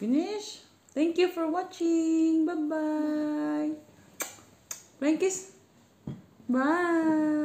Finish. Thank you for watching. Bye-bye. Flying kiss. Bye.